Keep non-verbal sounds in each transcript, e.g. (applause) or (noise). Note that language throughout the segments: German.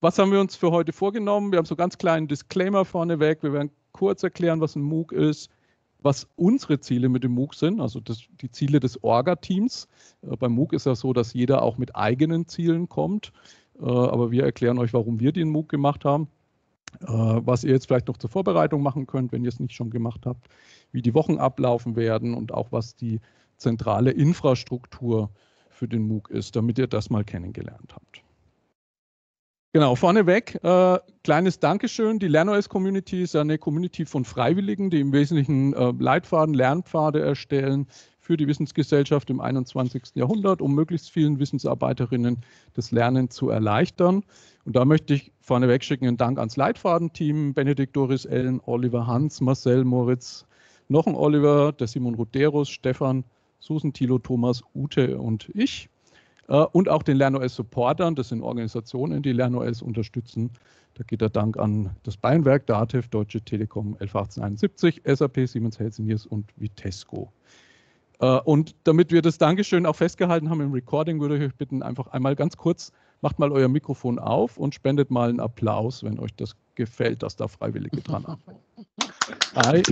was haben wir uns für heute vorgenommen? Wir haben so ganz kleinen Disclaimer vorneweg. Wir werden kurz erklären, was ein MOOC ist, was unsere Ziele mit dem MOOC sind, also das, die Ziele des Orga-Teams. Äh, beim MOOC ist ja so, dass jeder auch mit eigenen Zielen kommt. Äh, aber wir erklären euch, warum wir den MOOC gemacht haben. Äh, was ihr jetzt vielleicht noch zur Vorbereitung machen könnt, wenn ihr es nicht schon gemacht habt, wie die Wochen ablaufen werden und auch was die zentrale Infrastruktur für den MOOC ist, damit ihr das mal kennengelernt habt. Genau, vorneweg, äh, kleines Dankeschön. Die LernOS-Community ist eine Community von Freiwilligen, die im Wesentlichen äh, Leitfaden, Lernpfade erstellen für die Wissensgesellschaft im 21. Jahrhundert, um möglichst vielen Wissensarbeiterinnen das Lernen zu erleichtern. Und da möchte ich vorneweg schicken einen Dank ans Leitfadenteam, Benedikt, Doris, Ellen, Oliver, Hans, Marcel, Moritz, noch ein Oliver, der Simon Ruderus, Stefan, Susan, Thilo, Thomas, Ute und ich. Äh, und auch den LernOS-Supportern, das sind Organisationen, die LernOS unterstützen. Da geht der Dank an das Bayernwerk, DATEV, Deutsche Telekom 111871, SAP, Siemens Healthineers und Vitesco. Äh, und damit wir das Dankeschön auch festgehalten haben im Recording, würde ich euch bitten, einfach einmal ganz kurz, macht mal euer Mikrofon auf und spendet mal einen Applaus, wenn euch das gefällt, dass da Freiwillige dran arbeiten. Hi.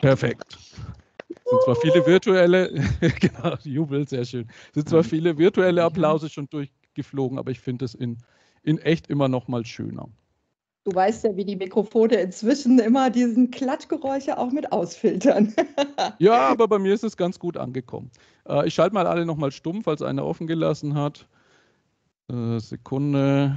Perfekt. Es sind zwar viele virtuelle, (laughs) genau, Jubel, sehr schön. Sind zwar viele virtuelle Applause schon durchgeflogen, aber ich finde es in, in echt immer noch mal schöner. Du weißt ja, wie die Mikrofone inzwischen immer diesen Klatschgeräusche auch mit ausfiltern. (laughs) ja, aber bei mir ist es ganz gut angekommen. Äh, ich schalte mal alle nochmal stumm, falls einer offen gelassen hat. Äh, Sekunde.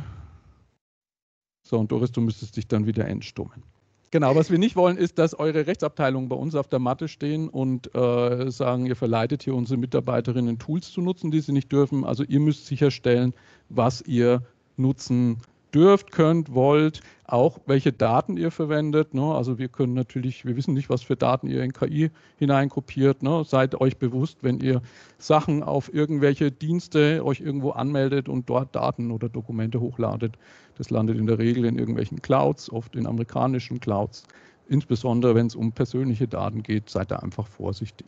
So, und Doris, du müsstest dich dann wieder entstummen. Genau, was wir nicht wollen, ist, dass eure Rechtsabteilungen bei uns auf der Matte stehen und äh, sagen, ihr verleitet hier unsere Mitarbeiterinnen Tools zu nutzen, die sie nicht dürfen. Also ihr müsst sicherstellen, was ihr nutzen dürft, könnt, wollt, auch welche Daten ihr verwendet. Ne? Also wir können natürlich, wir wissen nicht, was für Daten ihr in KI hineinkopiert. Ne? Seid euch bewusst, wenn ihr Sachen auf irgendwelche Dienste euch irgendwo anmeldet und dort Daten oder Dokumente hochladet. Das landet in der Regel in irgendwelchen Clouds, oft in amerikanischen Clouds. Insbesondere wenn es um persönliche Daten geht, seid da einfach vorsichtig.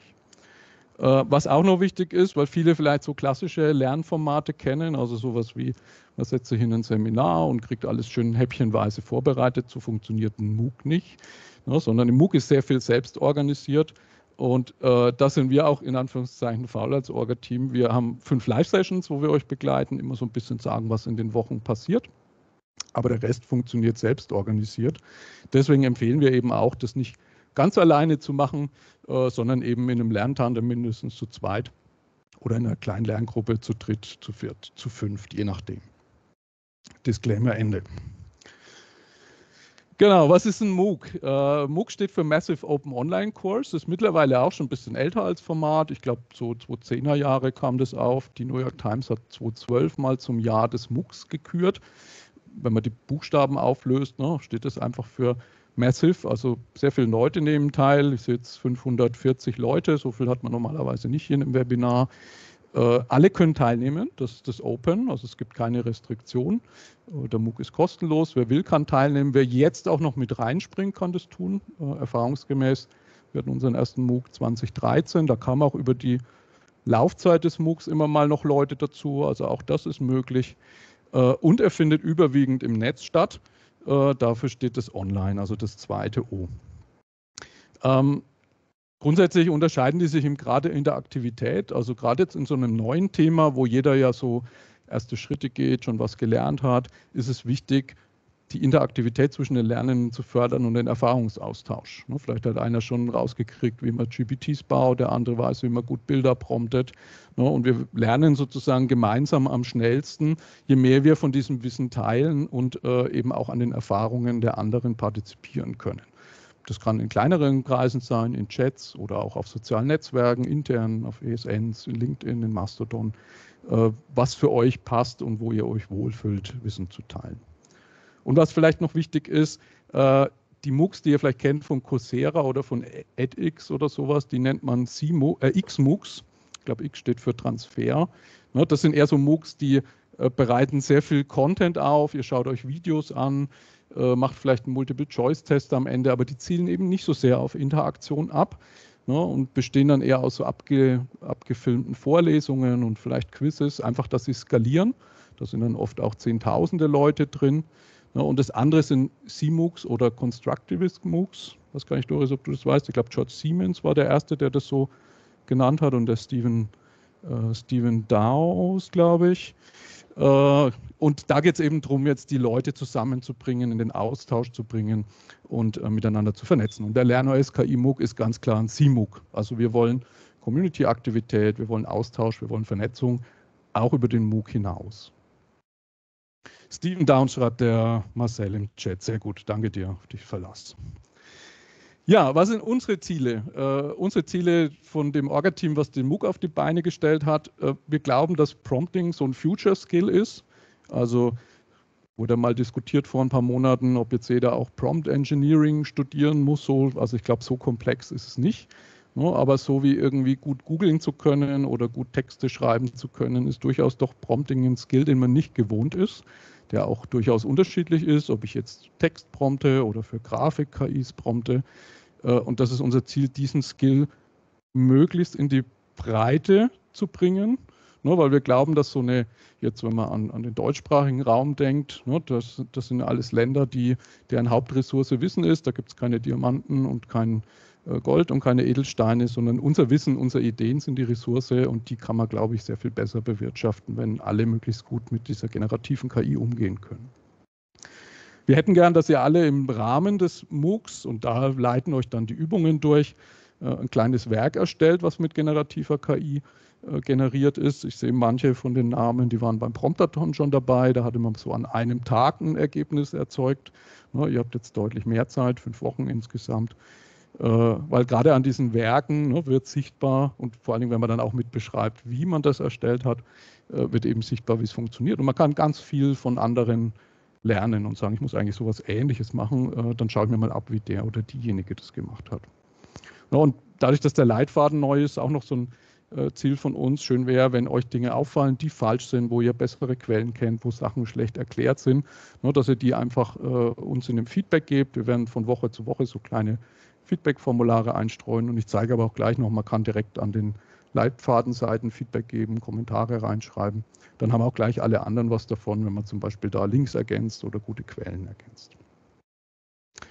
Äh, was auch noch wichtig ist, weil viele vielleicht so klassische Lernformate kennen, also sowas wie, man setzt sich in ein Seminar und kriegt alles schön häppchenweise vorbereitet, so funktioniert ein MOOC nicht, ne, sondern im MOOC ist sehr viel selbst organisiert. Und äh, da sind wir auch in Anführungszeichen faul als Orga-Team. Wir haben fünf Live-Sessions, wo wir euch begleiten, immer so ein bisschen sagen, was in den Wochen passiert. Aber der Rest funktioniert selbst organisiert. Deswegen empfehlen wir eben auch, das nicht ganz alleine zu machen, äh, sondern eben in einem Lerntandem mindestens zu zweit oder in einer kleinen Lerngruppe zu dritt, zu viert, zu fünft, je nachdem. Disclaimer Ende. Genau, was ist ein MOOC? Äh, MOOC steht für Massive Open Online Course, ist mittlerweile auch schon ein bisschen älter als Format. Ich glaube, so 2010er Jahre kam das auf. Die New York Times hat 2012 mal zum Jahr des MOOCs gekürt. Wenn man die Buchstaben auflöst, ne, steht das einfach für Massive, also sehr viele Leute nehmen teil. Ich sehe jetzt 540 Leute, so viel hat man normalerweise nicht hier im Webinar. Äh, alle können teilnehmen, das ist das Open, also es gibt keine Restriktion. Äh, der MOOC ist kostenlos, wer will, kann teilnehmen. Wer jetzt auch noch mit reinspringt, kann das tun. Äh, erfahrungsgemäß, wir hatten unseren ersten MOOC 2013, da kamen auch über die Laufzeit des MOOCs immer mal noch Leute dazu, also auch das ist möglich. Äh, und er findet überwiegend im Netz statt. Äh, dafür steht das Online, also das zweite O. Ähm, grundsätzlich unterscheiden die sich gerade in der Aktivität, also gerade jetzt in so einem neuen Thema, wo jeder ja so erste Schritte geht, schon was gelernt hat, ist es wichtig, die Interaktivität zwischen den Lernenden zu fördern und den Erfahrungsaustausch. Ne, vielleicht hat einer schon rausgekriegt, wie man GPTs baut, der andere weiß, wie man gut Bilder promptet. Ne, und wir lernen sozusagen gemeinsam am schnellsten, je mehr wir von diesem Wissen teilen und äh, eben auch an den Erfahrungen der anderen partizipieren können. Das kann in kleineren Kreisen sein, in Chats oder auch auf sozialen Netzwerken, intern, auf ESNs, in LinkedIn, in Mastodon, äh, was für euch passt und wo ihr euch wohlfühlt, Wissen zu teilen. Und was vielleicht noch wichtig ist, äh, die MOOCs, die ihr vielleicht kennt von Coursera oder von edX oder sowas, die nennt man äh, X-MOOCs. Ich glaube, X steht für Transfer. Ne, das sind eher so MOOCs, die äh, bereiten sehr viel Content auf. Ihr schaut euch Videos an, macht vielleicht einen Multiple-Choice-Test am Ende, aber die zielen eben nicht so sehr auf Interaktion ab. ne, und bestehen dann eher aus so abge, abgefilmten Vorlesungen und vielleicht Quizzes, einfach, dass sie skalieren. Da sind dann oft auch Zehntausende Leute drin. Ne, und das andere sind CMOOCs oder Constructivist MOOCs. Was kann ich, Doris, ob du das weißt? Ich glaube, George Siemens war der Erste, der das so genannt hat und der Stephen, äh, Stephen Dawes, glaube ich. Äh, und da geht es eben darum, jetzt die Leute zusammenzubringen, in den Austausch zu bringen und äh, miteinander zu vernetzen. Und der LernOS KI MOOC ist ganz klar ein CMOOC. Also wir wollen Community-Aktivität, wir wollen Austausch, wir wollen Vernetzung, auch über den MOOC hinaus. Steven Down schreibt der Marcel im Chat. Sehr gut, danke dir, dich verlass. Ja, was sind unsere Ziele? Äh, unsere Ziele von dem Orga-Team, was den MOOC auf die Beine gestellt hat. Äh, wir glauben, dass Prompting so ein Future-Skill ist. Also wurde mal diskutiert vor ein paar Monaten, ob jetzt jeder auch Prompt Engineering studieren muss. So, also ich glaube, so komplex ist es nicht. No, ne? aber so wie irgendwie gut googeln zu können oder gut Texte schreiben zu können, ist durchaus doch Prompting ein Skill, den man nicht gewohnt ist, der auch durchaus unterschiedlich ist, ob ich jetzt Text prompte oder für Grafik-KIs prompte. Äh, und das ist unser Ziel, diesen Skill möglichst in die Breite zu bringen. Ne, weil wir glauben, dass so eine, jetzt wenn man an, an den deutschsprachigen Raum denkt, ne, das, das sind alles Länder, die, deren Hauptressource Wissen ist. Da gibt es keine Diamanten und kein Gold und keine Edelsteine, sondern unser Wissen, unsere Ideen sind die Ressource und die kann man, glaube ich, sehr viel besser bewirtschaften, wenn alle möglichst gut mit dieser generativen KI umgehen können. Wir hätten gern, dass ihr alle im Rahmen des MOOCs, und da leiten euch dann die Übungen durch, äh, ein kleines Werk erstellt, was mit generativer KI äh, generiert ist. Ich sehe manche von den Namen, die waren beim Promptathon schon dabei. Da hatte man so an einem Tag ein Ergebnis erzeugt. Ihr habt jetzt deutlich mehr Zeit, fünf Wochen insgesamt. Äh, weil gerade an diesen Werken ne, wird sichtbar und vor allen Dingen, wenn man dann auch mit beschreibt, wie man das erstellt hat, wird eben sichtbar, wie es funktioniert. Und man kann ganz viel von anderen lernen und sagen, ich muss eigentlich sowas Ähnliches machen, äh, dann schaue ich mir mal ab, wie der oder diejenige das gemacht hat. Ja, und dadurch, dass der Leitfaden neu ist, auch noch so ein äh, Ziel von uns. Schön wäre, wenn euch Dinge auffallen, die falsch sind, wo ihr bessere Quellen kennt, wo Sachen schlecht erklärt sind, ne, dass ihr die einfach äh, uns in dem Feedback gebt. Wir werden von Woche zu Woche so kleine Feedback-Formulare einstreuen und ich zeige aber auch gleich noch, man kann direkt an den Leitfadenseiten Feedback geben, Kommentare reinschreiben. Dann haben auch gleich alle anderen was davon, wenn man zum Beispiel da Links ergänzt oder gute Quellen ergänzt.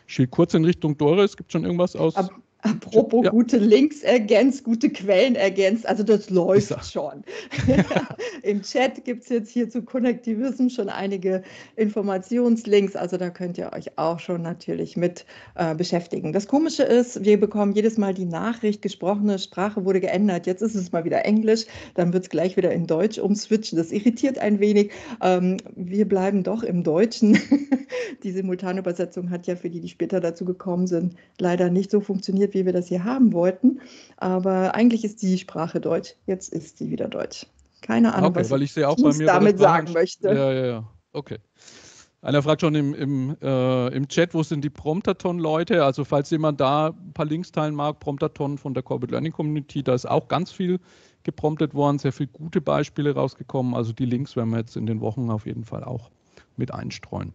Schild kurz in Richtung Doris. Gibt es schon irgendwas aus? Ab Apropos ja. gute Links ergänzt, gute Quellen ergänzt, also das läuft das schon. (laughs) (laughs) Im Chat gibt es jetzt hier zu Konnektivism schon einige Informationslinks, also da könnt ihr euch auch schon natürlich mit äh, beschäftigen. Das Komische ist, wir bekommen jedes Mal die Nachricht, gesprochene Sprache wurde geändert, jetzt ist es mal wieder Englisch, dann wird es gleich wieder in Deutsch umswitchen, das irritiert ein wenig. Ähm, wir bleiben doch im Deutschen. (laughs) die Simultanübersetzung hat ja für die, die später dazu gekommen sind, leider nicht so funktioniert wie wir das hier haben wollten. Aber eigentlich ist die Sprache Deutsch. Jetzt ist sie wieder Deutsch. Keine Ahnung, okay, was weil ich, ich bei mir damit sagen möchte. Ja, ja, ja. Okay. Einer fragt schon im, im, äh, im Chat, wo sind die Promptathon-Leute? Also falls jemand da ein paar Links teilen mag, Promptathon von der Corporate Learning Community, da ist auch ganz viel gepromptet worden, sehr viele gute Beispiele rausgekommen. Also die Links werden wir jetzt in den Wochen auf jeden Fall auch mit einstreuen.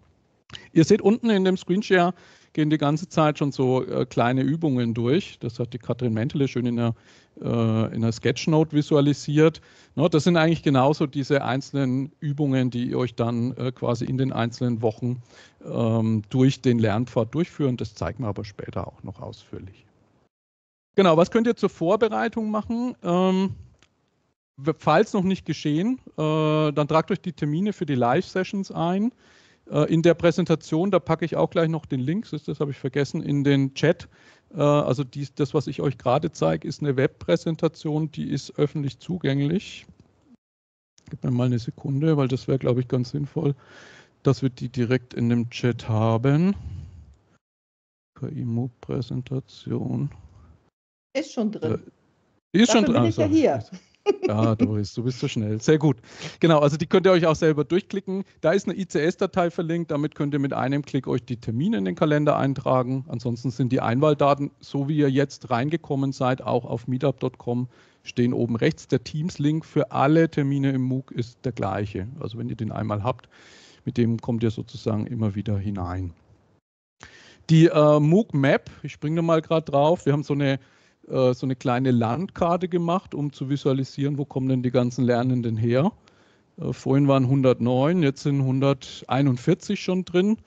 Ihr seht unten in dem Screenshare gehen die ganze Zeit schon so äh, kleine Übungen durch. Das hat die Katrin Mentele schön in der, äh, in der Sketchnote visualisiert. No, das sind eigentlich genauso diese einzelnen Übungen, die ihr euch dann äh, quasi in den einzelnen Wochen ähm, durch den Lernpfad durchführen. Das zeigen wir aber später auch noch ausführlich. Genau, was könnt ihr zur Vorbereitung machen? Ähm, falls noch nicht geschehen, äh, dann tragt euch die Termine für die Live-Sessions ein. Äh, in der Präsentation, da packe ich auch gleich noch den Link, das, das habe ich vergessen, in den Chat. Äh, also dies, das, was ich euch gerade zeige, ist eine Webpräsentation, die ist öffentlich zugänglich. Gib mir mal eine Sekunde, weil das wäre, glaube ich, ganz sinnvoll, dass wir die direkt in dem Chat haben. KIMO-Präsentation. Ist schon drin. Äh, ist Dafür schon drin. Bin ich ja hier. Ja, Doris, du bist so schnell. Sehr gut. Genau, also die könnt ihr euch auch selber durchklicken. Da ist eine ICS-Datei verlinkt. Damit könnt ihr mit einem Klick euch die Termine in den Kalender eintragen. Ansonsten sind die Einwahldaten, so wie ihr jetzt reingekommen seid, auch auf meetup.com stehen oben rechts. Der Teams-Link für alle Termine im MOOC ist der gleiche. Also wenn ihr den einmal habt, mit dem kommt ihr sozusagen immer wieder hinein. Die äh, MOOC Map, ich springe mal gerade drauf. Wir haben so eine äh, so eine kleine Landkarte gemacht, um zu visualisieren, wo kommen denn die ganzen Lernenden her. Äh, vorhin waren 109, jetzt sind 141 schon drin.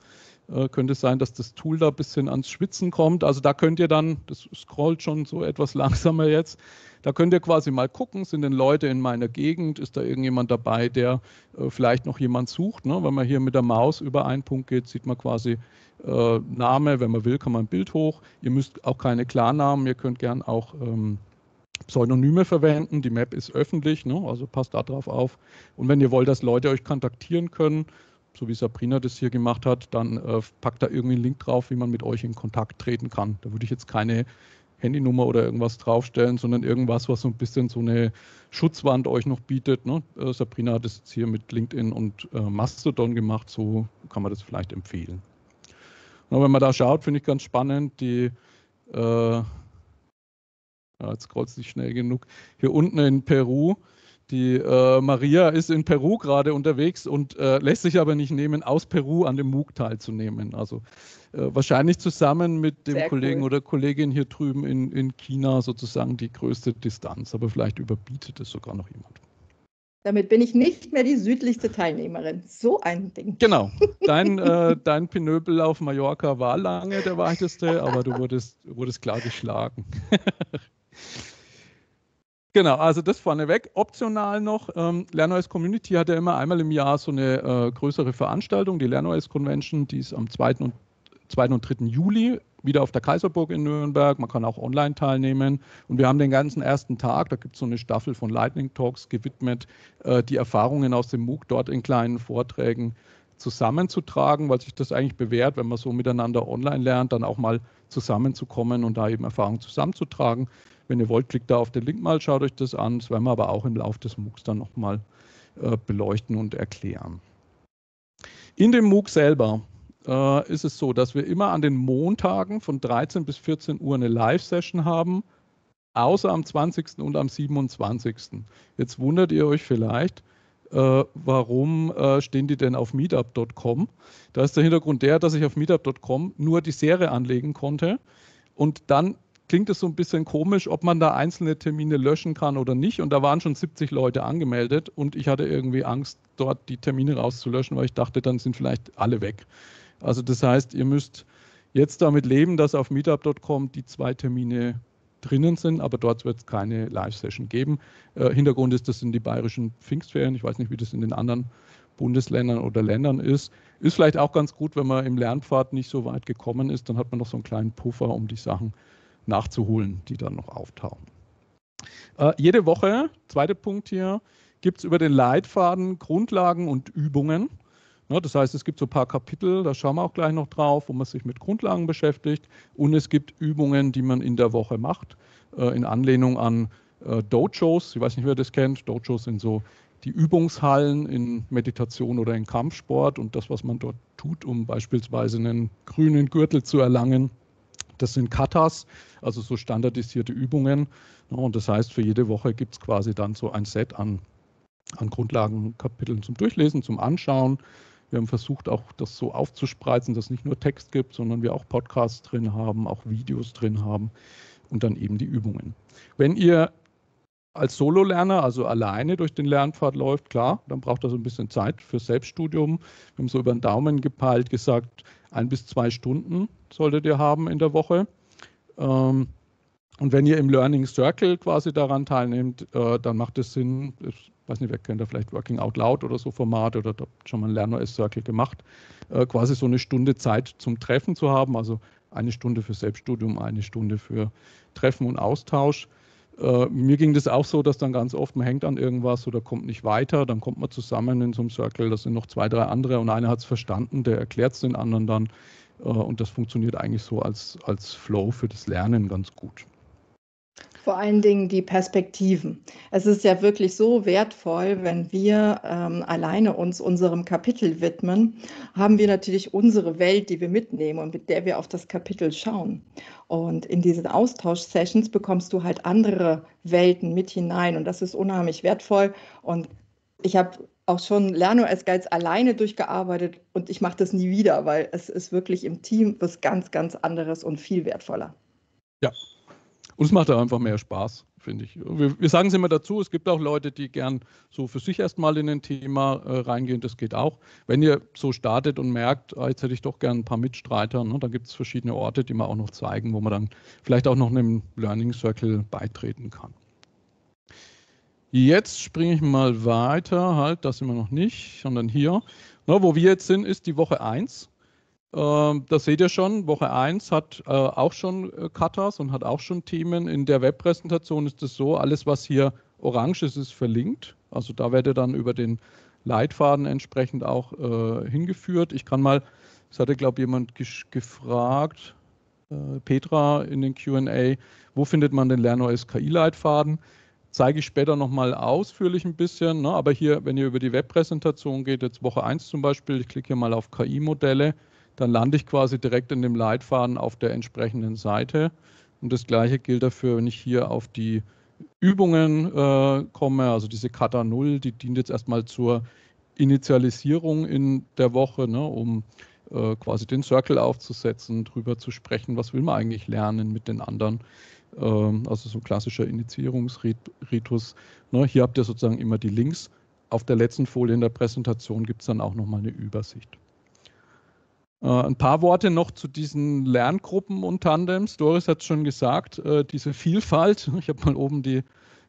Äh, könnte sein, dass das Tool da ein bisschen ans Schwitzen kommt. Also da könnt ihr dann, das scrollt schon so etwas (laughs) langsamer jetzt, da könnt ihr quasi mal gucken, sind denn Leute in meiner Gegend, ist da irgendjemand dabei, der vielleicht noch jemand sucht. Ne? Wenn man hier mit der Maus über einen Punkt geht, sieht man quasi äh, Name, wenn man will, kann man ein Bild hoch. Ihr müsst auch keine Klarnamen, ihr könnt gern auch ähm, Pseudonyme verwenden. Die Map ist öffentlich, ne? also passt da drauf auf. Und wenn ihr wollt, dass Leute euch kontaktieren können, so wie Sabrina das hier gemacht hat, dann äh, packt da irgendwie einen Link drauf, wie man mit euch in Kontakt treten kann. Da würde ich jetzt keine Handynummer oder irgendwas draufstellen, sondern irgendwas, was so ein bisschen so eine Schutzwand euch noch bietet. Ne? Äh, Sabrina hat es jetzt hier mit LinkedIn und äh, Mastodon gemacht, so kann man das vielleicht empfehlen. Und wenn man da schaut, finde ich ganz spannend, die äh, jetzt scrollt es nicht schnell genug. Hier unten in Peru die äh, Maria ist in Peru gerade unterwegs und äh, lässt sich aber nicht nehmen, aus Peru an dem MOOC teilzunehmen. Also äh, wahrscheinlich zusammen mit dem Sehr Kollegen cool. oder Kollegin hier drüben in, in China sozusagen die größte Distanz. Aber vielleicht überbietet es sogar noch jemand. Damit bin ich nicht mehr die südlichste Teilnehmerin. So ein Ding. Genau. Dein, (laughs) äh, dein Pinöbel auf Mallorca war lange der weiteste, aber du wurdest, wurdest klar geschlagen. (laughs) Genau, also das vorneweg. Optional noch, ähm, LernOS Community hat ja immer einmal im Jahr so eine äh, größere Veranstaltung, die LernOS Convention, die ist am 2. und, 2. und 3. Juli wieder auf der Kaiserburg in Nürnberg. Man kann auch online teilnehmen. Und wir haben den ganzen ersten Tag, da gibt es so eine Staffel von Lightning Talks gewidmet, äh, die Erfahrungen aus dem MOOC dort in kleinen Vorträgen zusammenzutragen, weil sich das eigentlich bewährt, wenn man so miteinander online lernt, dann auch mal zusammenzukommen und da eben Erfahrungen zusammenzutragen. Wenn ihr wollt, klickt da auf den Link mal, schaut euch das an. Das werden wir aber auch im Laufe des MOOCs dann nochmal äh, beleuchten und erklären. In dem MOOC selber äh, ist es so, dass wir immer an den Montagen von 13 bis 14 Uhr eine Live-Session haben, außer am 20. und am 27. Jetzt wundert ihr euch vielleicht, äh, warum äh, stehen die denn auf meetup.com? Da ist der Hintergrund der, dass ich auf meetup.com nur die Serie anlegen konnte und dann klingt es so ein bisschen komisch, ob man da einzelne Termine löschen kann oder nicht. Und da waren schon 70 Leute angemeldet und ich hatte irgendwie Angst, dort die Termine rauszulöschen, weil ich dachte, dann sind vielleicht alle weg. Also das heißt, ihr müsst jetzt damit leben, dass auf meetup.com die zwei Termine drinnen sind, aber dort wird es keine Live-Session geben. Äh, Hintergrund ist, das sind die bayerischen Pfingstferien. Ich weiß nicht, wie das in den anderen Bundesländern oder Ländern ist. Ist vielleicht auch ganz gut, wenn man im Lernpfad nicht so weit gekommen ist, dann hat man noch so einen kleinen Puffer, um die Sachen nachzuholen, die dann noch auftauchen. Äh, jede Woche, zweiter Punkt hier, gibt es über den Leitfaden Grundlagen und Übungen. Ja, das heißt, es gibt so ein paar Kapitel, da schauen wir auch gleich noch drauf, wo man sich mit Grundlagen beschäftigt. Und es gibt Übungen, die man in der Woche macht, äh, in Anlehnung an äh, Dojos. Ich weiß nicht, wer das kennt. Dojos sind so die Übungshallen in Meditation oder in Kampfsport und das, was man dort tut, um beispielsweise einen grünen Gürtel zu erlangen das sind Katas, also so standardisierte Übungen. Und das heißt, für jede Woche gibt es quasi dann so ein Set an, an Grundlagenkapiteln zum Durchlesen, zum Anschauen. Wir haben versucht, auch das so aufzuspreizen, dass es nicht nur Text gibt, sondern wir auch Podcasts drin haben, auch Videos drin haben und dann eben die Übungen. Wenn ihr als Solo-Lerner, also alleine durch den Lernpfad läuft, klar, dann braucht das ein bisschen Zeit für Selbststudium. Wir haben so über den Daumen gepeilt gesagt, ein bis zwei Stunden solltet ihr haben in der Woche. Ähm, und wenn ihr im Learning Circle quasi daran teilnehmt, äh, dann macht es Sinn, ich weiß nicht, wer kennt da vielleicht Working Out Loud oder so Formate oder da schon mal ein Lern-OS Circle gemacht, äh, quasi so eine Stunde Zeit zum Treffen zu haben, also eine Stunde für Selbststudium, eine Stunde für Treffen und Austausch. Äh, mir ging das auch so, dass dann ganz oft man hängt an irgendwas oder kommt nicht weiter, dann kommt man zusammen in so einem Circle, das sind noch zwei, drei andere und einer hat es verstanden, der erklärt es den anderen dann äh, und das funktioniert eigentlich so als, als Flow für das Lernen ganz gut. Vor allen Dingen die Perspektiven. Es ist ja wirklich so wertvoll, wenn wir ähm, alleine uns unserem Kapitel widmen, haben wir natürlich unsere Welt, die wir mitnehmen und mit der wir auf das Kapitel schauen. Und in diesen Austausch-Sessions bekommst du halt andere Welten mit hinein und das ist unheimlich wertvoll. Und ich habe auch schon LernOS Guides alleine durchgearbeitet und ich mache das nie wieder, weil es ist wirklich im Team was ganz, ganz anderes und viel wertvoller. Ja, Und es macht einfach mehr Spaß, finde ich. Wir, wir sagen es immer dazu, es gibt auch Leute, die gern so für sich erstmal in ein Thema äh, reingehen, das geht auch. Wenn ihr so startet und merkt, ah, jetzt hätte ich doch gern ein paar Mitstreiter, ne, dann gibt es verschiedene Orte, die man auch noch zeigen, wo man dann vielleicht auch noch einem Learning Circle beitreten kann. Jetzt springe ich mal weiter, halt, das sind wir noch nicht, sondern hier. Na, wo wir jetzt sind, ist die Woche 1. Ähm, das seht ihr schon, Woche 1 hat äh, auch schon äh, Katas und hat auch schon Themen. In der Webpräsentation ist es so, alles was hier orange ist, ist verlinkt. Also da werdet ihr dann über den Leitfaden entsprechend auch äh, hingeführt. Ich kann mal, das hatte glaube jemand gefragt, äh, Petra in den Q&A, wo findet man den LernOS KI-Leitfaden? zeige ich später nochmal ausführlich ein bisschen. Ne? Aber hier, wenn ihr über die Webpräsentation geht, jetzt Woche 1 zum Beispiel, ich klicke hier mal auf KI-Modelle, dann lande ich quasi direkt in dem Leitfaden auf der entsprechenden Seite. Und das gleiche gilt dafür, wenn ich hier auf die Übungen äh, komme, also diese Kata 0, die dient jetzt erstmal zur Initialisierung in der Woche, ne, um äh, quasi den Circle aufzusetzen, drüber zu sprechen, was will man eigentlich lernen mit den anderen. Ähm, also so ein klassischer Initiierungsritus. Ne, hier habt ihr sozusagen immer die Links. Auf der letzten Folie in der Präsentation gibt es dann auch nochmal eine Übersicht. Äh, ein paar Worte noch zu diesen Lerngruppen und Tandems. Doris hat es schon gesagt, äh, diese Vielfalt. Ich habe mal oben die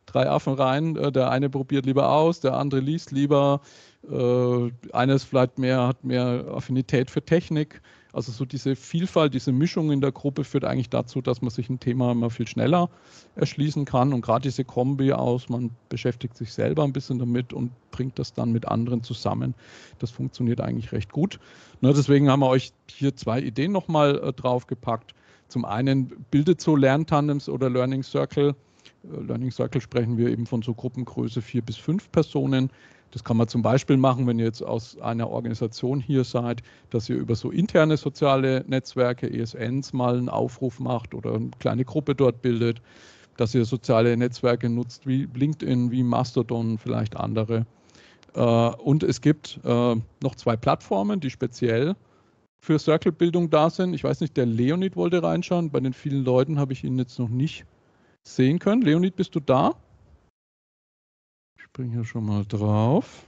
drei Affen rein. Äh, der eine probiert lieber aus, der andere liest lieber. Eines vielleicht mehr, hat mehr Affinität für Technik. Also so diese Vielfalt, diese Mischung in der Gruppe führt eigentlich dazu, dass man sich ein Thema immer viel schneller erschließen kann. Und gerade diese Kombi aus, man beschäftigt sich selber ein bisschen damit und bringt das dann mit anderen zusammen, das funktioniert eigentlich recht gut. Ne, deswegen haben wir euch hier zwei Ideen nochmal äh, draufgepackt. Zum einen bildet so Lerntandems oder Learning Circle. Äh, Learning Circle sprechen wir eben von so Gruppengröße vier bis fünf Personen. Das kann man zum Beispiel machen, wenn ihr jetzt aus einer Organisation hier seid, dass ihr über so interne soziale Netzwerke, ESNs, mal einen Aufruf macht oder eine kleine Gruppe dort bildet, dass ihr soziale Netzwerke nutzt wie LinkedIn, wie Mastodon, vielleicht andere. Äh, und es gibt äh, noch zwei Plattformen, die speziell für Circle-Bildung da sind. Ich weiß nicht, der Leonid wollte reinschauen. Bei den vielen Leuten habe ich ihn jetzt noch nicht sehen können. Leonid, bist du da? Springe hier schon mal drauf.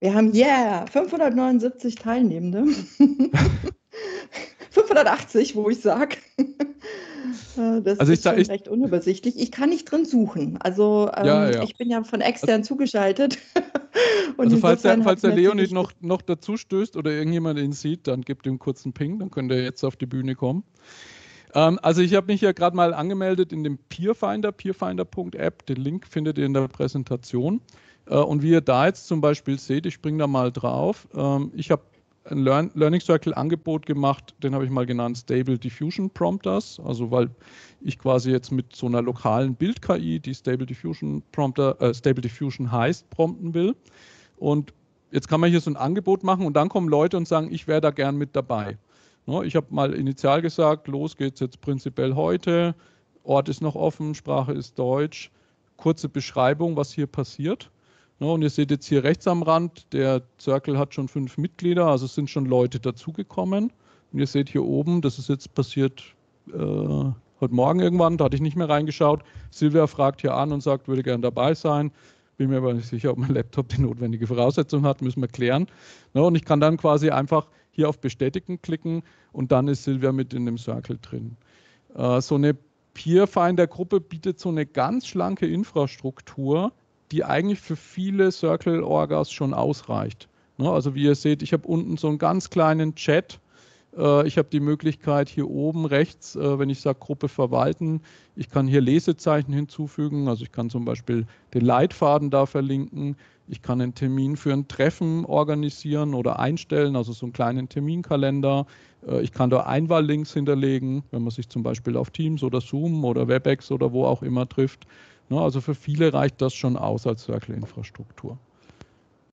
Wir haben, yeah, 579 Teilnehmende. (laughs) 580, wo ich sage. Das also ist schon ich, recht unübersichtlich. Ich kann nicht drin suchen. Also ähm, ja, ja. ich bin ja von extern also, zugeschaltet. (laughs) also falls der, falls der Leonid noch, noch dazu stößt oder irgendjemand ihn sieht, dann gebt ihm kurz einen Ping, dann könnt ihr jetzt auf die Bühne kommen. Ähm, also ich habe mich ja gerade mal angemeldet in dem Peerfinder, peerfinder.app. Den Link findet ihr in der Präsentation. Äh, und wie ihr da jetzt zum Beispiel seht, ich springe da mal drauf. Ähm, ich habe ein Learn Learning Circle Angebot gemacht, den habe ich mal genannt Stable Diffusion Prompters, also weil ich quasi jetzt mit so einer lokalen Bild-KI, die Stable Diffusion Prompter, äh, Stable Diffusion heißt, prompten will. Und jetzt kann man hier so ein Angebot machen und dann kommen Leute und sagen, ich wäre da gern mit dabei. Ich habe mal initial gesagt, los geht's jetzt prinzipiell heute. Ort ist noch offen, Sprache ist Deutsch. Kurze Beschreibung, was hier passiert. Und ihr seht jetzt hier rechts am Rand, der Circle hat schon fünf Mitglieder, also sind schon Leute dazugekommen. Und ihr seht hier oben, das ist jetzt passiert äh, heute Morgen irgendwann, da hatte ich nicht mehr reingeschaut. Silvia fragt hier an und sagt, würde gerne dabei sein. Bin mir aber nicht sicher, ob mein Laptop die notwendige Voraussetzung hat, müssen wir klären. Und ich kann dann quasi einfach hier auf Bestätigen klicken und dann ist Silvia mit in dem Circle drin. Äh, so eine Peerfinder-Gruppe bietet so eine ganz schlanke Infrastruktur, die eigentlich für viele Circle-Orgas schon ausreicht. Ne, also wie ihr seht, ich habe unten so einen ganz kleinen Chat, äh, ich habe die Möglichkeit hier oben rechts, äh, wenn ich sage Gruppe verwalten, ich kann hier Lesezeichen hinzufügen. Also ich kann zum Beispiel den Leitfaden da verlinken. Ich kann einen Termin für ein Treffen organisieren oder einstellen, also so einen kleinen Terminkalender. Äh, ich kann da Einwahllinks hinterlegen, wenn man sich zum Beispiel auf Teams oder Zoom oder WebEx oder wo auch immer trifft. Ne, also für viele reicht das schon aus als Circle-Infrastruktur.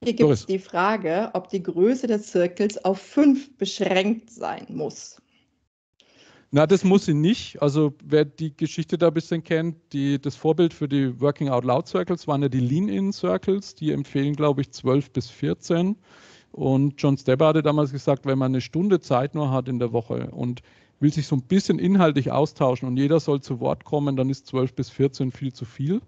Hier gibt es die Frage, ob die Größe des Zirkels auf fünf beschränkt sein muss. Na, das muss sie nicht. Also wer die Geschichte da ein bisschen kennt, die, das Vorbild für die Working Out Loud Circles waren ja die Lean-In Circles. Die empfehlen, glaube ich, 12 bis 14. Und John Stepper hatte damals gesagt, wenn man eine Stunde Zeit nur hat in der Woche und will sich so ein bisschen inhaltlich austauschen und jeder soll zu Wort kommen, dann ist 12 bis 14 viel zu viel.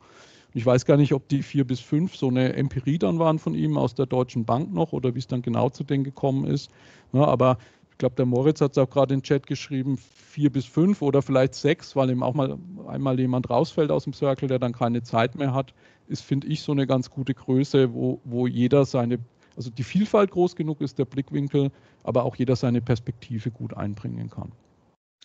Ich weiß gar nicht, ob die vier bis fünf so eine Empirie dann waren von ihm aus der Deutschen Bank noch oder wie es dann genau zu denen gekommen ist. Ja, aber glaube, der Moritz hat es auch gerade in den Chat geschrieben, vier bis fünf oder vielleicht sechs, weil ihm auch mal einmal jemand rausfällt aus dem Circle, der dann keine Zeit mehr hat, ist, finde ich, so eine ganz gute Größe, wo, wo jeder seine, also die Vielfalt groß genug ist, der Blickwinkel, aber auch jeder seine Perspektive gut einbringen kann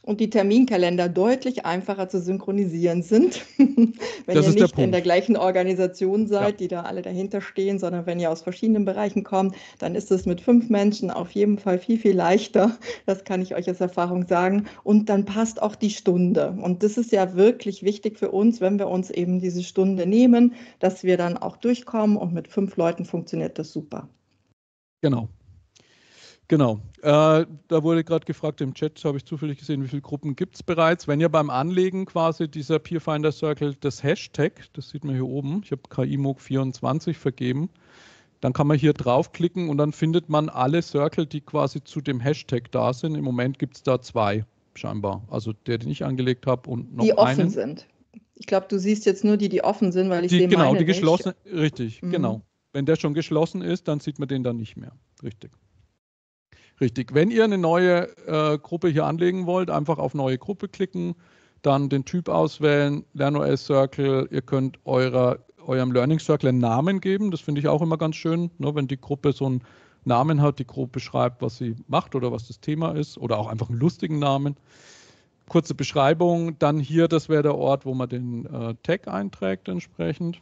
und die Terminkalender deutlich einfacher zu synchronisieren sind, (laughs) wenn das ihr nicht in der gleichen Organisation seid, ja. die da alle dahinter stehen, sondern wenn ihr aus verschiedenen Bereichen kommt, dann ist es mit fünf Menschen auf jeden Fall viel, viel leichter. Das kann ich euch aus Erfahrung sagen. Und dann passt auch die Stunde. Und das ist ja wirklich wichtig für uns, wenn wir uns eben diese Stunde nehmen, dass wir dann auch durchkommen und mit fünf Leuten funktioniert das super. Genau, Genau. Äh, da wurde gerade gefragt im Chat, habe ich zufällig gesehen, wie viele Gruppen gibt es bereits. Wenn ihr beim Anlegen quasi dieser Peerfinder Circle das Hashtag, das sieht man hier oben, ich habe KIMOG24 vergeben, dann kann man hier draufklicken und dann findet man alle Circle, die quasi zu dem Hashtag da sind. Im Moment gibt es da zwei scheinbar. Also der, den ich angelegt habe und noch Die offen einen. sind. Ich glaube, du siehst jetzt nur die, die offen sind, weil ich die, sehe Genau, meine die geschlossen, nicht. richtig, mhm. genau. Wenn der schon geschlossen ist, dann sieht man den dann nicht mehr. Richtig. Richtig. Wenn ihr eine neue äh, Gruppe hier anlegen wollt, einfach auf neue Gruppe klicken, dann den Typ auswählen, LernOS Circle. Ihr könnt eurer, eurem Learning Circle einen Namen geben. Das finde ich auch immer ganz schön, ne, wenn die Gruppe so einen Namen hat, die grob beschreibt, was sie macht oder was das Thema ist oder auch einfach einen lustigen Namen. Kurze Beschreibung, dann hier, das wäre der Ort, wo man den äh, Tag einträgt entsprechend.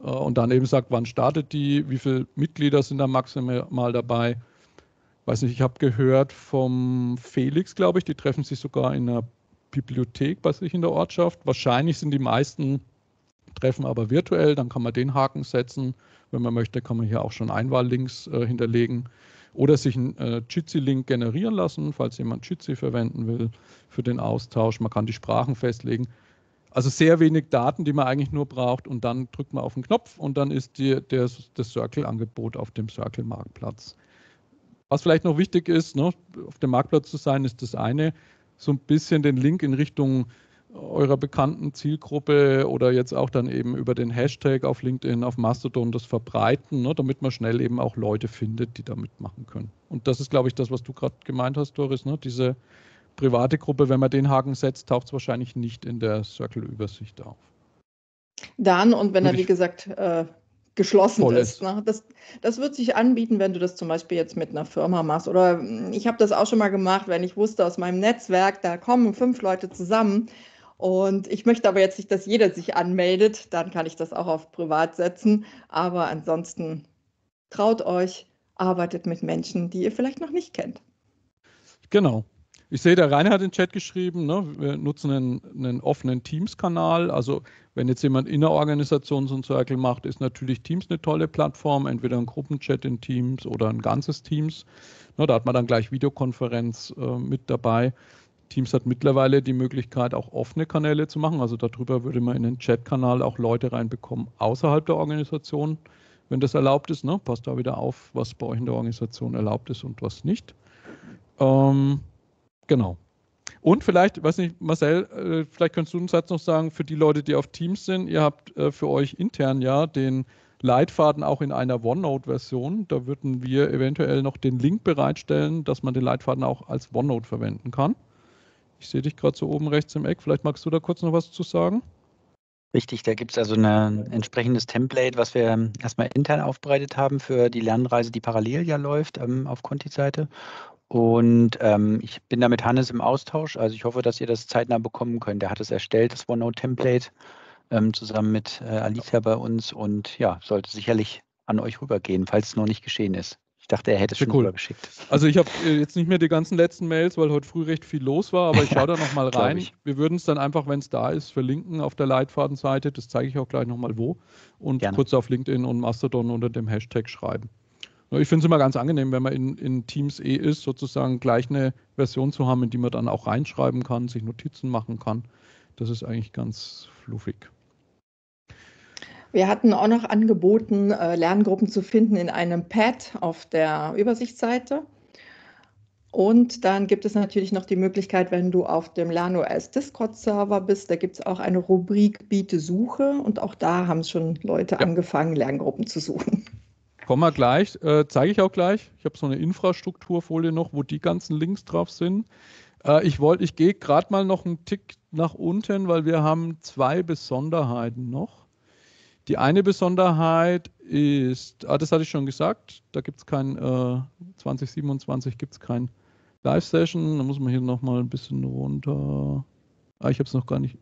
Äh, und dann eben sagt, wann startet die, wie viele Mitglieder sind da maximal dabei weiß nicht, ich habe gehört vom Felix, glaube ich, die treffen sich sogar in einer Bibliothek bei sich in der Ortschaft. Wahrscheinlich sind die meisten Treffen aber virtuell, dann kann man den Haken setzen. Wenn man möchte, kann man hier auch schon Einwahllinks äh, hinterlegen oder sich einen äh, Jitsi-Link generieren lassen, falls jemand Jitsi verwenden will für den Austausch. Man kann die Sprachen festlegen. Also sehr wenig Daten, die man eigentlich nur braucht und dann drückt man auf den Knopf und dann ist die, der, das Circle-Angebot auf dem Circle-Marktplatz was vielleicht noch wichtig ist, ne, auf dem Marktplatz zu sein, ist das eine, so ein bisschen den Link in Richtung eurer bekannten Zielgruppe oder jetzt auch dann eben über den Hashtag auf LinkedIn, auf Mastodon das verbreiten, ne, damit man schnell eben auch Leute findet, die da mitmachen können. Und das ist, glaube ich, das, was du gerade gemeint hast, Doris, ne, diese private Gruppe, wenn man den Haken setzt, taucht es wahrscheinlich nicht in der Circle-Übersicht auf. Dann, und wenn er, wie gesagt, äh, geschlossen Voll ist. Ne? Das, das wird sich anbieten, wenn du das zum Beispiel jetzt mit einer Firma machst. Oder hm, ich habe das auch schon mal gemacht, wenn ich wusste aus meinem Netzwerk, da kommen fünf Leute zusammen. Und ich möchte aber jetzt nicht, dass jeder sich anmeldet. Dann kann ich das auch auf privat setzen. Aber ansonsten traut euch, arbeitet mit Menschen, die ihr vielleicht noch nicht kennt. Genau. Ich sehe, der Rainer hat den Chat geschrieben, ne, wir nutzen einen, einen offenen Teams-Kanal. Also wenn jetzt jemand in der Organisation so ein Circle macht, ist natürlich Teams eine tolle Plattform, entweder ein Gruppenchat in Teams oder ein ganzes Teams. Ne, da hat man dann gleich Videokonferenz äh, mit dabei. Teams hat mittlerweile die Möglichkeit, auch offene Kanäle zu machen. Also darüber würde man in den Chat-Kanal auch Leute reinbekommen außerhalb der Organisation, wenn das erlaubt ist. Ne? Passt da wieder auf, was bei euch in der Organisation erlaubt ist und was nicht. Ähm, Genau. Und vielleicht, weiß nicht, Marcel, äh, vielleicht könntest du einen Satz noch sagen, für die Leute, die auf Teams sind, ihr habt äh, für euch intern ja den Leitfaden auch in einer OneNote-Version. Da würden wir eventuell noch den Link bereitstellen, dass man den Leitfaden auch als OneNote verwenden kann. Ich sehe dich gerade so oben rechts im Eck. Vielleicht magst du da kurz noch was zu sagen. Richtig, da gibt es also ein entsprechendes Template, was wir erstmal intern aufbereitet haben für die Lernreise, die parallel ja läuft ähm, auf Conti-Seite. Und ähm, ich bin da mit Hannes im Austausch. Also ich hoffe, dass ihr das zeitnah bekommen könnt. Der hat es erstellt, das OneNote-Template, ähm, zusammen mit äh, Alicia bei uns. Und ja, sollte sicherlich an euch rübergehen, falls es noch nicht geschehen ist. Ich dachte, er hätte es schon cool. rübergeschickt. Also ich habe äh, jetzt nicht mehr die ganzen letzten Mails, weil heute früh recht viel los war, aber ich (laughs) schaue da nochmal rein. Wir würden es dann einfach, wenn es da ist, verlinken auf der Leitfadenseite. Das zeige ich auch gleich nochmal wo. Und Gerne. kurz auf LinkedIn und Mastodon unter dem Hashtag schreiben. Ich finde es immer ganz angenehm, wenn man in, in Teams eh ist, sozusagen gleich eine Version zu haben, in die man dann auch reinschreiben kann, sich Notizen machen kann. Das ist eigentlich ganz fluffig. Wir hatten auch noch angeboten, äh, Lerngruppen zu finden in einem Pad auf der Übersichtsseite. Und dann gibt es natürlich noch die Möglichkeit, wenn du auf dem LernOS Discord-Server bist, da gibt es auch eine Rubrik Biete Suche und auch da haben schon Leute ja. angefangen, Lerngruppen zu suchen. Kommen wir gleich, äh, zeige ich auch gleich. Ich habe so eine Infrastrukturfolie noch, wo die ganzen Links drauf sind. Äh, ich wollte, ich gehe gerade mal noch einen Tick nach unten, weil wir haben zwei Besonderheiten noch. Die eine Besonderheit ist, ah, das hatte ich schon gesagt, da gibt es kein, äh, 2027 gibt es kein Live-Session. Da muss man hier nochmal ein bisschen runter. Ah, ich habe es noch gar nicht.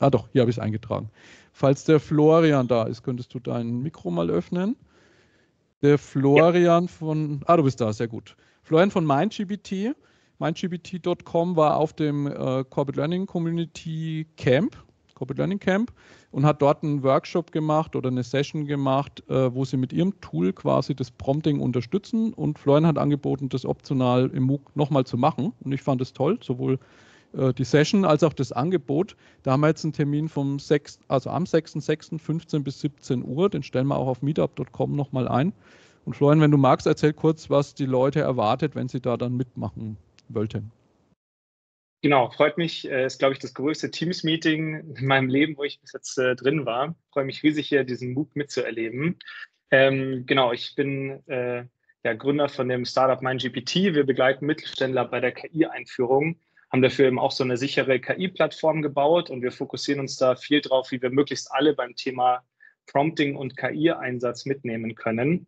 Ah, doch, hier habe ich es eingetragen. Falls der Florian da ist, könntest du dein Mikro mal öffnen. Der Florian ja. von, ah, du bist da, sehr gut. Florian von MindGBT. MindGBT.com war auf dem äh, Corporate Learning Community Camp, Corporate Learning Camp, und hat dort einen Workshop gemacht oder eine Session gemacht, äh, wo sie mit ihrem Tool quasi das Prompting unterstützen. Und Florian hat angeboten, das optional im MOOC nochmal zu machen. Und ich fand es toll, sowohl äh, die Session als auch das Angebot. Da haben wir jetzt einen Termin vom 6, also am 6.6. 15 bis 17 Uhr. Den stellen wir auch auf meetup.com nochmal ein. Und Florian, wenn du magst, erzähl kurz, was die Leute erwartet, wenn sie da dann mitmachen wollten. Genau, freut mich. Es ist, glaube ich, das größte Teams-Meeting in meinem Leben, wo ich bis jetzt äh, drin war. Freue mich riesig, hier diesen MOOC mitzuerleben. Ähm, genau, ich bin äh, ja, Gründer von dem Startup MindGPT. Wir begleiten Mittelständler bei der KI-Einführung haben dafür eben auch so eine sichere KI-Plattform gebaut und wir fokussieren uns da viel drauf, wie wir möglichst alle beim Thema Prompting und KI-Einsatz mitnehmen können.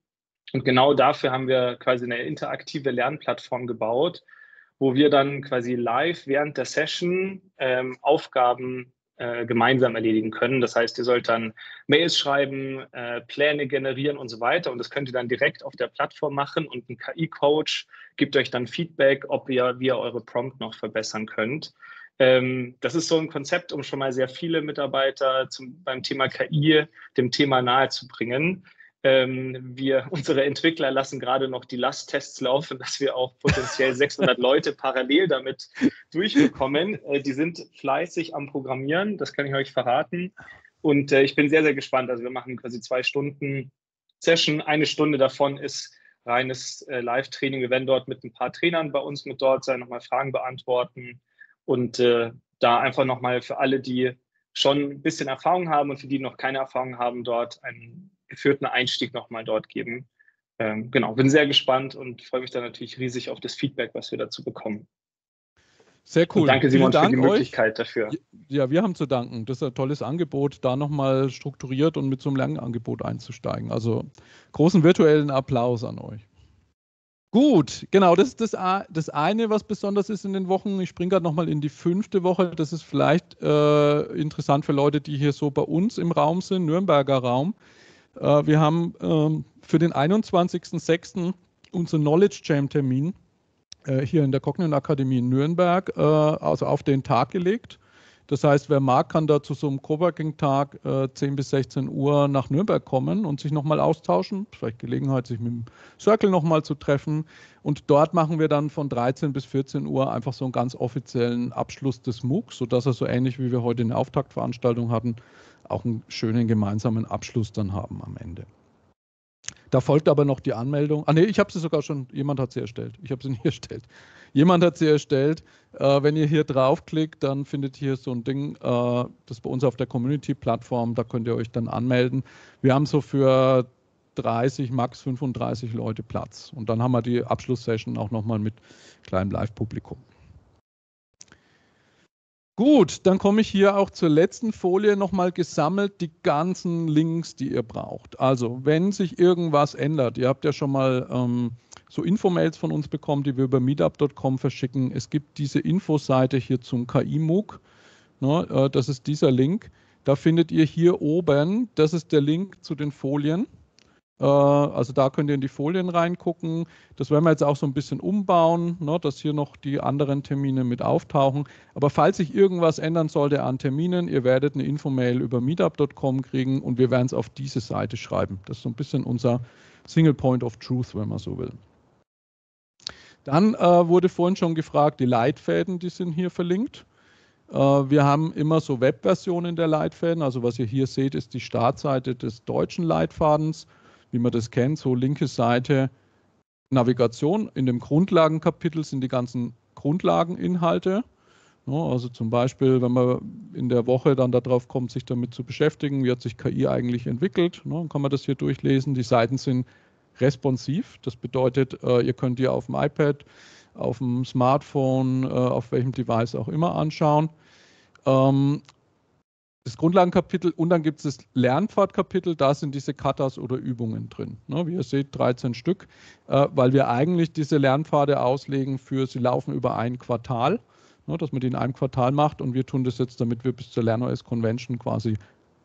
Und genau dafür haben wir quasi eine interaktive Lernplattform gebaut, wo wir dann quasi live während der Session ähm, Aufgaben äh, gemeinsam erledigen können. Das heißt, ihr sollt dann Mails schreiben, äh, Pläne generieren und so weiter. Und das könnt ihr dann direkt auf der Plattform machen und ein KI-Coach gibt euch dann Feedback, ob ihr, wie ihr eure Prompt noch verbessern könnt. Ähm, das ist so ein Konzept, um schon mal sehr viele Mitarbeiter zum, beim Thema KI dem Thema nahezubringen. Ähm, wir, (laughs) unsere Entwickler lassen gerade noch die Lasttests laufen, dass wir auch potenziell 600 (laughs) Leute parallel damit durchbekommen. Äh, die sind fleißig am Programmieren, das kann ich euch verraten. Und äh, ich bin sehr, sehr gespannt. Also wir machen quasi zwei Stunden Session. Eine Stunde davon ist reines äh, Live-Training. Wir werden dort mit ein paar Trainern bei uns mit dort sein, nochmal Fragen beantworten und äh, da einfach nochmal für alle, die schon ein bisschen Erfahrung haben und für die noch keine Erfahrung haben, dort einen geführten Einstieg nochmal dort geben. Ähm, genau, bin sehr gespannt und freue mich da natürlich riesig auf das Feedback, was wir dazu bekommen. Sehr cool. Und danke Simon Dank für die Möglichkeit euch. dafür. Ja, wir haben zu danken. Das ist ein tolles Angebot, da nochmal strukturiert und mit so einem Lernangebot einzusteigen. Also großen virtuellen Applaus an euch. Gut, genau, das ist das, das eine, was besonders ist in den Wochen. Ich springe gerade nochmal in die fünfte Woche. Das ist vielleicht äh, interessant für Leute, die hier so bei uns im Raum sind, Nürnberger Raum. Äh, wir haben ähm, für den 21.06. unseren Knowledge Jam Termin äh, hier in der Cognition Akademie in Nürnberg, äh, also auf den Tag gelegt. Das heißt, wer mag, kann da zu so einem Coworking-Tag äh, 10 bis 16 Uhr nach Nürnberg kommen und sich nochmal austauschen. Vielleicht Gelegenheit, sich mit dem Circle nochmal zu treffen. Und dort machen wir dann von 13 bis 14 Uhr einfach so einen ganz offiziellen Abschluss des MOOCs, sodass er so ähnlich wie wir heute eine Auftaktveranstaltung hatten, auch einen schönen gemeinsamen Abschluss dann haben am Ende. Da folgt aber noch die Anmeldung. Ah nee, ich habe sie sogar schon, jemand hat sie erstellt. Ich habe sie (laughs) nicht erstellt. Jemand hat sie erstellt. Äh, wenn ihr hier draufklickt, dann findet ihr so ein Ding, äh, das bei uns auf der Community-Plattform, da könnt ihr euch dann anmelden. Wir haben so für 30, max 35 Leute Platz. Und dann haben wir die Abschlusssession auch nochmal mit kleinem Live-Publikum. Gut, dann komme ich hier auch zur letzten Folie nochmal gesammelt, die ganzen Links, die ihr braucht. Also, wenn sich irgendwas ändert, ihr habt ja schon mal ähm, so Infomails von uns bekommen, die wir über meetup.com verschicken. Es gibt diese Infoseite hier zum KI-MOOC. Ne, äh, das ist dieser Link. Da findet ihr hier oben, das ist der Link zu den Folien. Äh, also da könnt ihr in die Folien reingucken. Das werden wir jetzt auch so ein bisschen umbauen, ne, dass hier noch die anderen Termine mit auftauchen. Aber falls sich irgendwas ändern sollte an Terminen, ihr werdet eine Infomail über meetup.com kriegen und wir werden es auf diese Seite schreiben. Das ist so ein bisschen unser Single Point of Truth, wenn man so will. Dann äh, wurde vorhin schon gefragt, die Leitfäden, die sind hier verlinkt. Äh, wir haben immer so Webversionen der Leitfäden. Also was ihr hier seht, ist die Startseite des deutschen Leitfadens wie man das kennt, so linke Seite Navigation. In dem Grundlagenkapitel sind die ganzen Grundlageninhalte. Also zum Beispiel, wenn man in der Woche dann darauf kommt, sich damit zu beschäftigen, wie hat sich KI eigentlich entwickelt, dann kann man das hier durchlesen. Die Seiten sind responsiv. Das bedeutet, äh, ihr könnt die auf dem iPad, auf dem Smartphone, äh, auf welchem Device auch immer anschauen. Das Grundlagenkapitel und dann gibt es das Lernpfadkapitel, da sind diese Katas oder Übungen drin. Ne, wie ihr seht, 13 Stück, äh, weil wir eigentlich diese Lernpfade auslegen für, sie laufen über ein Quartal, ne, dass man die in einem Quartal macht und wir tun das jetzt, damit wir bis zur LernOS Convention quasi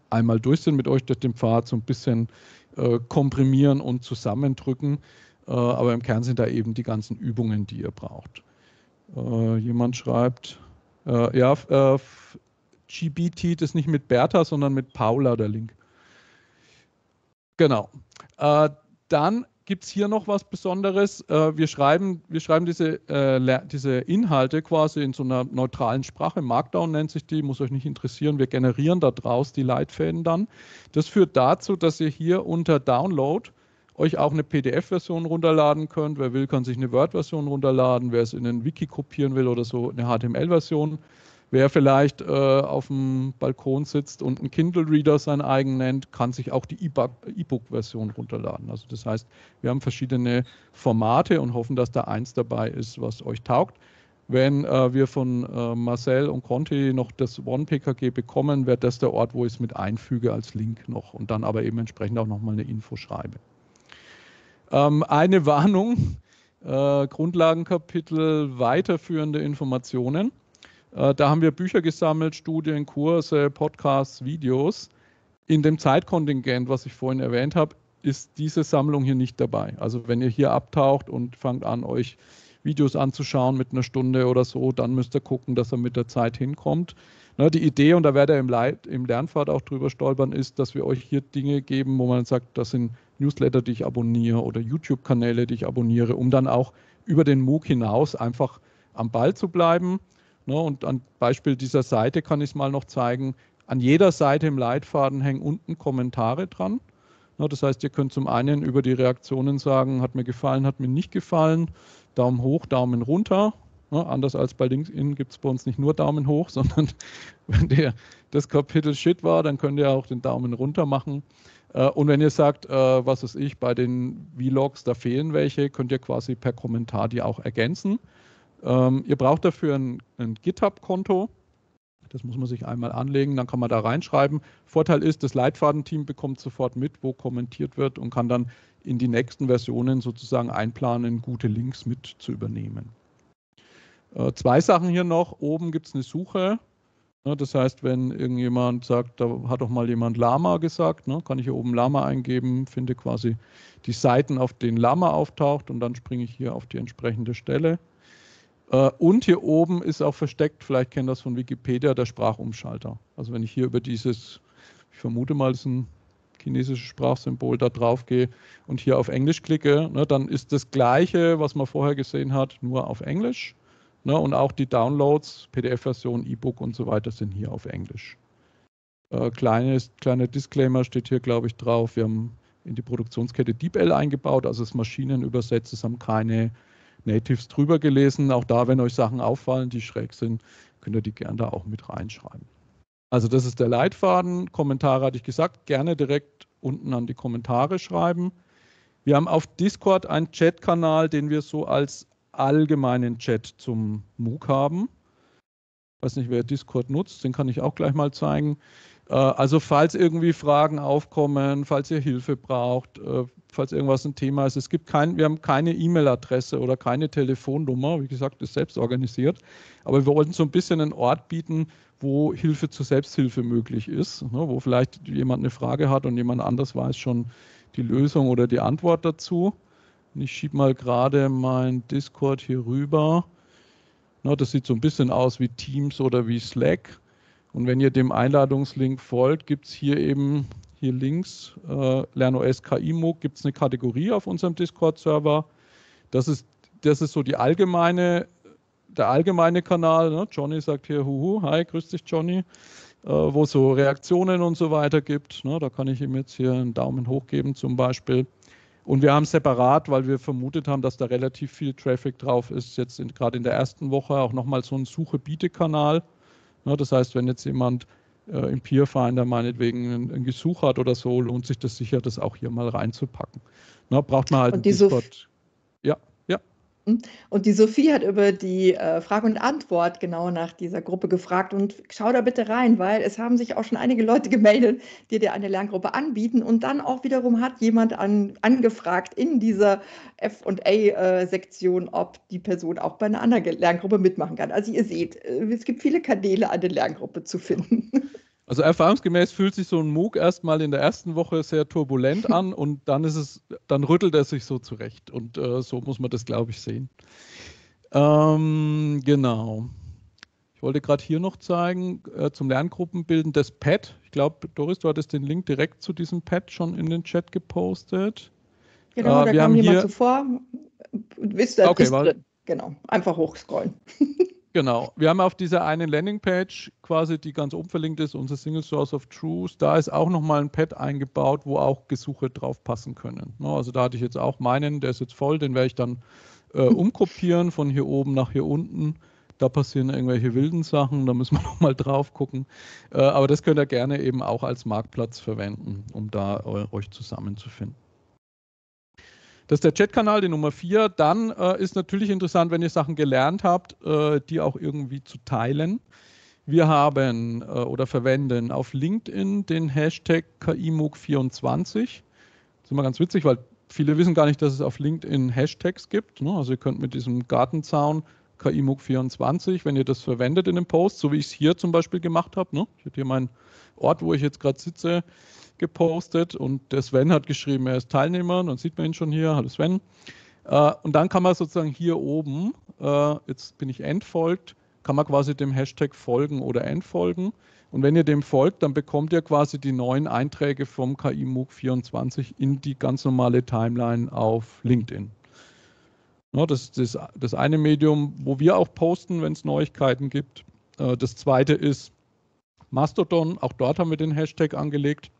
einmal durch sind mit euch durch den Pfad, so ein bisschen äh, komprimieren und zusammendrücken. Äh, aber im Kern sind da eben die ganzen Übungen, die ihr braucht. Äh, jemand schreibt, äh, ja, äh, GBT, das nicht mit Bertha, sondern mit Paula der Link. Genau. Äh, dann gibt es hier noch was Besonderes. Äh, wir schreiben, wir schreiben diese, äh, diese Inhalte quasi in so einer neutralen Sprache. Markdown nennt sich die, muss euch nicht interessieren. Wir generieren daraus die Leitfäden dann. Das führt dazu, dass ihr hier unter Download euch auch eine PDF-Version runterladen könnt. Wer will, kann sich eine Word-Version runterladen. Wer es in einen Wiki kopieren will oder so, eine HTML-Version. Wer vielleicht äh, auf dem Balkon sitzt und einen Kindle-Reader sein eigen nennt, kann sich auch die E-Book-Version runterladen. Also das heißt, wir haben verschiedene Formate und hoffen, dass da eins dabei ist, was euch taugt. Wenn äh, wir von äh, Marcel und Conti noch das One-PKG bekommen, wäre das der Ort, wo ich es mit einfüge als Link noch und dann aber eben entsprechend auch nochmal eine Info schreibe. Ähm, eine Warnung, äh, Grundlagenkapitel, weiterführende Informationen. Äh, da haben wir Bücher gesammelt, Studien, Kurse, Podcasts, Videos. In dem Zeitkontingent, was ich vorhin erwähnt habe, ist diese Sammlung hier nicht dabei. Also wenn ihr hier abtaucht und fangt an, euch Videos anzuschauen mit einer Stunde oder so, dann müsst ihr gucken, dass er mit der Zeit hinkommt. Na, die Idee, und da werdet ihr im, Leit, im Lernpfad auch drüber stolpern, ist, dass wir euch hier Dinge geben, wo man sagt, das sind Newsletter, die ich abonniere oder YouTube-Kanäle, die ich abonniere, um dann auch über den MOOC hinaus einfach am Ball zu bleiben Ne, und am Beispiel dieser Seite kann ich es mal noch zeigen. An jeder Seite im Leitfaden hängen unten Kommentare dran. Ne, das heißt, ihr könnt zum einen über die Reaktionen sagen, hat mir gefallen, hat mir nicht gefallen, Daumen hoch, Daumen runter. Ne, anders als bei LinkedIn gibt es bei uns nicht nur Daumen hoch, (laughs) sondern wenn der, das Kapitel Shit war, dann könnt ihr auch den Daumen runter machen. Äh, und wenn ihr sagt, äh, was ist ich, bei den Vlogs, da fehlen welche, könnt ihr quasi per Kommentar die auch ergänzen. Ähm, ihr braucht dafür ein, ein GitHub-Konto. Das muss man sich einmal anlegen, dann kann man da reinschreiben. Vorteil ist, das Leitfadenteam bekommt sofort mit, wo kommentiert wird und kann dann in die nächsten Versionen sozusagen einplanen, gute Links mit zu übernehmen. Äh, zwei Sachen hier noch. Oben gibt es eine Suche. Ne, das heißt, wenn irgendjemand sagt, da hat doch mal jemand Lama gesagt, ne, kann ich hier oben Lama eingeben, finde quasi die Seiten, auf denen Lama auftaucht und dann springe ich hier auf die entsprechende Stelle. Äh, und hier oben ist auch versteckt, vielleicht kennt das von Wikipedia, der Sprachumschalter. Also wenn ich hier über dieses, ich vermute mal, das ist ein chinesisches Sprachsymbol, da drauf gehe und hier auf Englisch klicke, ne, dann ist das gleiche, was man vorher gesehen hat, nur auf Englisch. Ne, und auch die Downloads, PDF-Version, E-Book und so weiter sind hier auf Englisch. Äh, kleines, kleiner Disclaimer steht hier, glaube ich, drauf. Wir haben in die Produktionskette DeepL eingebaut, also das Maschinen übersetzt, es haben keine Natives drüber gelesen. Auch da, wenn euch Sachen auffallen, die schräg sind, könnt ihr die gerne da auch mit reinschreiben. Also das ist der Leitfaden. Kommentare hatte ich gesagt, gerne direkt unten an die Kommentare schreiben. Wir haben auf Discord einen Chat-Kanal, den wir so als allgemeinen Chat zum MOOC haben. Ich weiß nicht, wer Discord nutzt, den kann ich auch gleich mal zeigen. Äh, also falls irgendwie Fragen aufkommen, falls ihr Hilfe braucht, äh, falls irgendwas ein Thema ist. Es gibt kein, wir haben keine E-Mail-Adresse oder keine Telefonnummer, wie gesagt, ist selbst organisiert. Aber wir wollten so ein bisschen einen Ort bieten, wo Hilfe zur Selbsthilfe möglich ist, ne, wo vielleicht jemand eine Frage hat und jemand anders weiß schon die Lösung oder die Antwort dazu. Ich schiebe mal gerade mein Discord hier rüber. Das sieht so ein bisschen aus wie Teams oder wie Slack. Und wenn ihr dem Einladungslink folgt, gibt es hier eben hier links äh, LernOS KI MOOC gibt es eine Kategorie auf unserem Discord-Server. Das ist, das ist so die allgemeine, der allgemeine Kanal. Ne? Johnny sagt hier, huhu, hi, grüß dich Johnny, äh, wo es so Reaktionen und so weiter gibt. Ne? Da kann ich ihm jetzt hier einen Daumen hoch geben zum Beispiel. Und wir haben separat, weil wir vermutet haben, dass da relativ viel Traffic drauf ist, jetzt gerade in der ersten Woche auch nochmal so einen Suche-Biete-Kanal. Ja, das heißt, wenn jetzt jemand äh, im Peerfinder meinetwegen ein, ein, Gesuch hat oder so, lohnt sich das sicher, das auch hier mal reinzupacken. Na, braucht man halt und Discord. Und die Sophie hat über die äh, Frage und Antwort genau nach dieser Gruppe gefragt und schau da bitte rein, weil es haben sich auch schon einige Leute (laughs) gemeldet, die dir eine Lerngruppe anbieten und dann auch wiederum hat jemand an, angefragt in dieser F&A-Sektion, ob die Person auch bei einer anderen Lerngruppe mitmachen kann. Also ihr seht, äh, es gibt viele Kanäle, eine Lerngruppe zu finden. Also erfahrungsgemäß fühlt sich so ein MOOC erstmal in der ersten Woche sehr turbulent an (laughs) und dann ist es, dann rüttelt er sich so zurecht. Und äh, so muss man das, glaube ich, sehen. Ähm, genau. Ich wollte gerade hier noch zeigen, äh, zum Lerngruppenbilden das Pad. Ich glaube, Doris, du hattest den Link direkt zu diesem Pad schon in den Chat gepostet. Genau, äh, da kam jemand zuvor. Ist da okay, ist drin. Genau, einfach hochscrollen. (laughs) Genau. Wir haben auf dieser einen Landingpage quasi, die ganz oben verlinkt ist, unser Single Source of Truth. Da ist auch nochmal ein Pad eingebaut, wo auch Gesuche drauf passen können. Ne, also da hatte ich jetzt auch meinen, der ist jetzt voll, den werde ich dann äh, umkopieren von hier oben nach hier unten. Da passieren irgendwelche wilden Sachen, da müssen wir (laughs) nochmal drauf gucken. Äh, aber das könnt ihr gerne eben auch als Marktplatz verwenden, um da euch zusammenzufinden. Das ist der Chatkanal, die Nummer 4. Dann äh, ist natürlich interessant, wenn ihr Sachen gelernt habt, äh, die auch irgendwie zu teilen. Wir haben äh, oder verwenden auf LinkedIn den Hashtag KIMOOC24. Das ist immer ganz witzig, weil viele wissen gar nicht, dass es auf LinkedIn Hashtags gibt. Ne? Also ihr könnt mit diesem Gartenzaun KIMOOC24, wenn ihr das verwendet in dem Post, so wie ich es hier zum Beispiel gemacht habe. Ne? Ich habe hier meinen Ort, wo ich jetzt gerade sitze, gepostet und der Sven hat geschrieben, er ist Teilnehmer, dann sieht man ihn schon hier, hallo Sven. Äh, und dann kann man sozusagen hier oben, äh, jetzt bin ich entfolgt, kann man quasi dem Hashtag folgen oder entfolgen. Und wenn ihr dem folgt, dann bekommt ihr quasi die neuen Einträge vom KI MOOC 24 in die ganz normale Timeline auf LinkedIn. Ja, das das, das eine Medium, wo wir auch posten, wenn es Neuigkeiten gibt. Äh, das zweite ist Mastodon. Auch dort haben wir den Hashtag angelegt.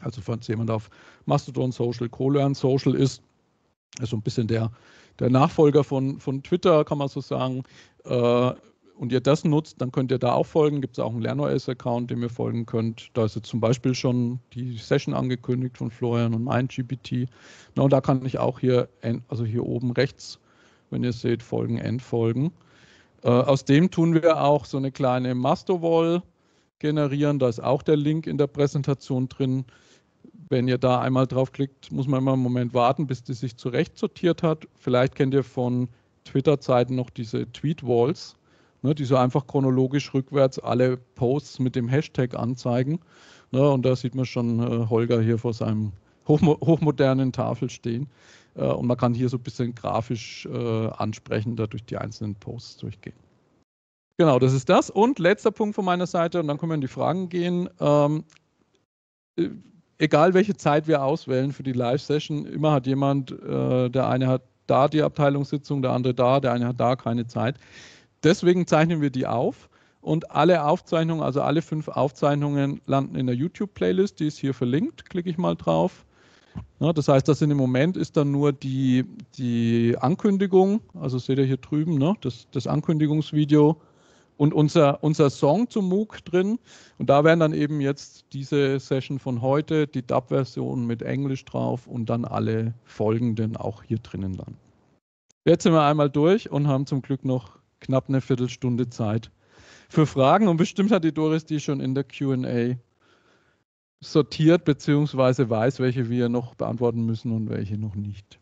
Also falls jemand auf Mastodon Social, CoLearn Social ist, ist so ein bisschen der, der Nachfolger von, von Twitter, kann man so sagen. Äh, und ihr das nutzt, dann könnt ihr da auch folgen. Gibt es auch einen LernOS-Account, dem ihr folgen könnt. Da ist jetzt zum Beispiel schon die Session angekündigt von Florian und MindGPT. Na, und da kann ich auch hier, also hier oben rechts, wenn ihr seht, folgen, entfolgen. Äh, aus dem tun wir auch so eine kleine Mastowall generieren. Da ist auch der Link in der Präsentation drin. Wenn ihr da einmal draufklickt, muss man immer einen Moment warten, bis die sich zurecht sortiert hat. Vielleicht kennt ihr von Twitter-Zeiten noch diese Tweet-Walls, ne, die so einfach chronologisch rückwärts alle Posts mit dem Hashtag anzeigen. Ne, und da sieht man schon äh, Holger hier vor seinem hochmo hochmodernen Tafel stehen. Äh, und man kann hier so ein bisschen grafisch äh, ansprechender durch die einzelnen Posts durchgehen. Genau, das ist das. Und letzter Punkt von meiner Seite, und dann können wir in die Fragen gehen. Ähm, äh, egal welche Zeit wir auswählen für die Live-Session, immer hat jemand, äh, der eine hat da die Abteilungssitzung, der andere da, der eine hat da keine Zeit. Deswegen zeichnen wir die auf und alle Aufzeichnungen, also alle fünf Aufzeichnungen landen in der YouTube-Playlist, die ist hier verlinkt, klicke ich mal drauf. Ja, das heißt, das in dem Moment ist dann nur die, die Ankündigung, also seht ihr hier drüben, ne, das, das Ankündigungsvideo und unser, unser Song zum MOOC drin. Und da wären dann eben jetzt diese Session von heute, die DAB-Version mit Englisch drauf und dann alle folgenden auch hier drinnen dann. Jetzt sind wir einmal durch und haben zum Glück noch knapp eine Viertelstunde Zeit für Fragen. Und bestimmt hat die Doris die schon in der QA sortiert, beziehungsweise weiß, welche wir noch beantworten müssen und welche noch nicht.